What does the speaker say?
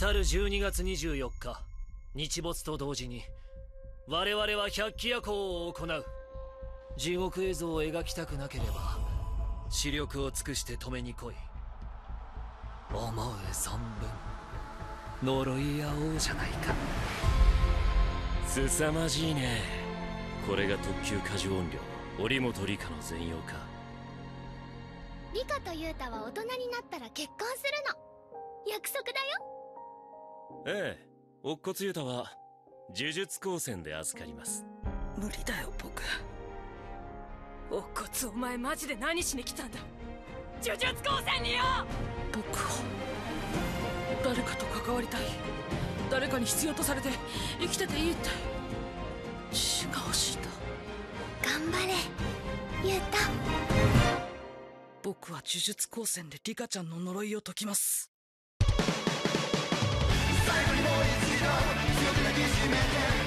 来る12月24日日没と同時に我々は百鬼夜行を行う。地獄映像を描きたくなければ視力を尽くして止めに来い。思う存分呪い合おうじゃないか。凄まじいね。これが特急過剰音量織本理香の全容か。リカとユータは大人になったら結婚するの。約束だよ。ええ。乙骨ユータは呪術高専で預かります。無理だよ僕。乙骨お前マジで何しに来たんだ？呪術高専によ！僕は誰かと関わりたい。誰かに必要とされて生きてていいって。血が欲しいんだ頑張れ。ユータ僕は呪術高専でリカちゃんの呪いを解きます強く